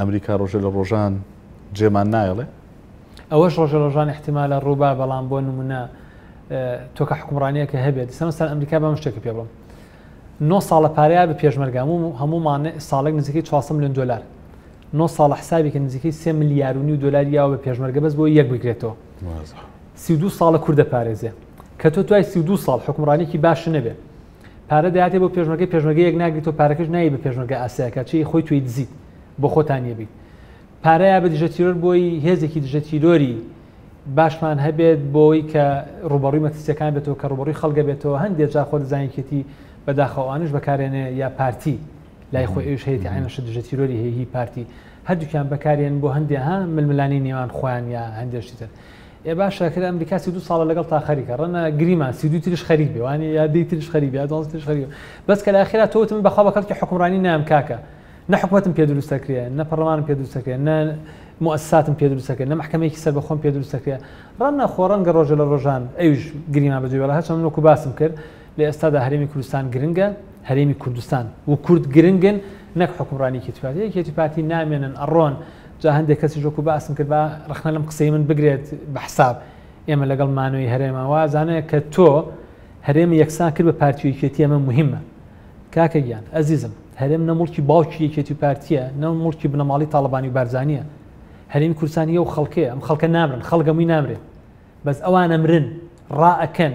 ئەمریکا ڕۆژە لە ڕۆژان جێمان نایڵێ. ئەوەش ڕۆژە ڕۆژان ئیحتیمالە ڕووبا بەڵام بۆ نمونە تۆکە حکومڕانیەکە هەبێت دەسە مەسەن ئەمریکا بەم شتێکە پێ بڵم نۆ ساڵە پارەیە بە پێشمەرگام و هەمومان ساڵێک نزیکەی 400 میلیۆن دلار نۆ ساڵە حسابی کە نزیکەی سێ ملیارونی و دلاریاوە بە پێشمەرگە بەس بۆ یەک بگرێتەوە سی دو ساڵە کوردە پارێزێ کە تۆ توای سی دو ساڵ حکومڕانێکی باش نەبێ پارە دەیاتێ بۆ پێشمەرگەی پێشمەرگە یەک ناگری تۆ پارەکەش نایی بە پێشمەرگە ئاسایەکە چی خۆی توی دزیت بۆ خۆتان یە بیت پارەیە بە دژە تیرۆر بۆی هێزێکی دژە تیرۆری باشمان هەبێت بۆی کە ڕوبەڕوی مەترسیەکان بێتەوە کە ڕوبەڕی خەڵگە بێتەوە هەندێک جا خۆ دەزانکێتی بەداخەوانش بەکارێنێ یا پارتی لای خۆ ئێش هەیەی عینەشە دژە تیرۆری هەیهی پارتی هەردووکیان بەکارێن بۆ هەندێ ها ململانی نێوان خۆیان یا هەندێشتر ئێ باشە کەر ئەمریکا سی و دوو ساڵە لەگەڵ تا خەریکە ڕەنە گریمان سی و دوو تریش خەریک بێ وانیە یا دەی تریش خەریک بێ یا دوازدە تریش خەریک بێ بەس کە لە ئاخیرا تۆ وتم بەخوا بە کەڵکی حوکمڕانی نایەم کاکە نە حکومەتم پێ دروست ئەکرێ نە پەڕڵەمانم پێ دروست ئەکرێ نە موئەسساتم پێ دروست ئەکرێ نە مەحکەمەیەکی سەربەخۆم پێ دروست ئەکرێ ڕەنە خۆ ڕەنگە ڕۆژێ لە ڕۆژان ئەویش گریمان بە جێ بێڵێ هەرچەند من وەکوو باسم کرد لە ئێستادا هەرێمی کوردستان گرنگە، هەرێمی کوردستان و کورد گرنگن نەک حوکمڕانی یەکێتی پارتی، یەکێتی پارتی نامێنن ئەڕۆن، جا هەندێک کەسیش وەکو باسم کرد با ڕەخنە لەم قسەی من بگرێت بە حساب ئێمە لەگەڵ مانۆی هەرێمە وازانێ کە تۆ هەرێم یەکسان کرد بە پارتی و یەکێتی ئەمە موهیمە کاکە گیان ئەزیزم هەرێم نە موڵکی باوکی یەکێتی و پارتیە نە موڵکی بنەماڵی تاڵەبانی و بارزانیە هەرێمی کوردستان یەو خەڵکەیە ئەم خەڵکە نامرن خەڵک هەمووی نامرێ بەس ئەوان ئەمرن ڕائەکەن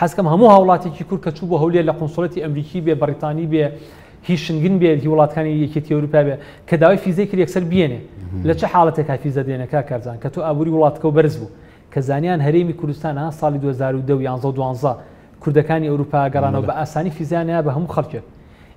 حەزکەم هەموو هاوڵاتیکی کورد کە چوو بۆ هەولێر لە قونسڵێتی ئەمریکی بێ بەڕیتانی بێ هی شنگن بێت هی وڵاتکانی یەکێتی ئەوروپا بێت کە داوای فیزەی کرد یەکسەر بێنێ لە چه حاڵەتێکا فیزە دێنە کا کارزان کە تۆ ئابووری وڵاتەکە و بەرز بوو کە زانیان هەرێمی کوردستان ها ساڵی 2010 و 11 12 کوردەکانی ئەوروپا گەڕانەوە بە ئاسانی فیزیانەیە بە هەموو خەڵکێک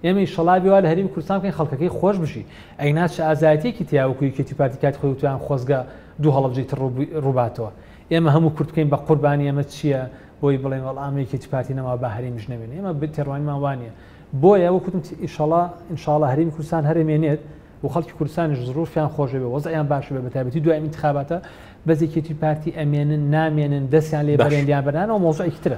ئێمە ئیشەڵا بێوا لە هەرێمی کوردستان بکەین خەڵکەکەی خۆش بژی ئەینا چ ئازایەتێکی تیاوەکو یەکێتی پارتی کاتی خۆی وتویان خۆزگە دوو هەڵەبجەی تر ڕووباتەوە ئێمە هەموو کورد بکەین بە قوربانی ئەمە چییە بۆی بڵێن وەڵا ئەمە یەکێتی پارتی نەما با هەرێمیش نەمێنێ ئێمە تێڕوانینمان وا نییە بۆیە وەکو وتم ئیشەڵا ئینشاڵا هەرێمی کوردستان هەرێمێنێت و خەڵکی کوردستانیش زڕوفیان خۆش بێ وەزعیان باش بێ بە تایبەتی دوای ئینتخاباتە بەس یەکێتی پارتی ئەمێنن نامێنن دەستیان لێ بەرێن یان بەرنانەوە مەوزوعێکی ترە